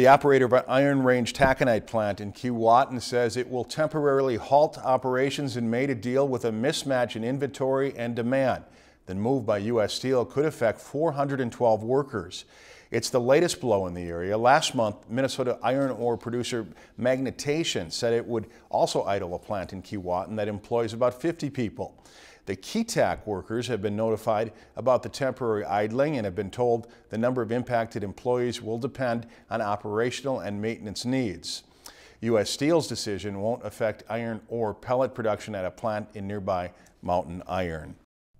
The operator of an Iron Range Taconite plant in Keewatin says it will temporarily halt operations in May to deal with a mismatch in inventory and demand. The move by U.S. Steel could affect 412 workers. It's the latest blow in the area. Last month, Minnesota iron ore producer Magnetation said it would also idle a plant in Keewatin that employs about 50 people. The Keetac workers have been notified about the temporary idling and have been told the number of impacted employees will depend on operational and maintenance needs. U.S. Steel's decision won't affect iron ore pellet production at a plant in nearby Mountain Iron.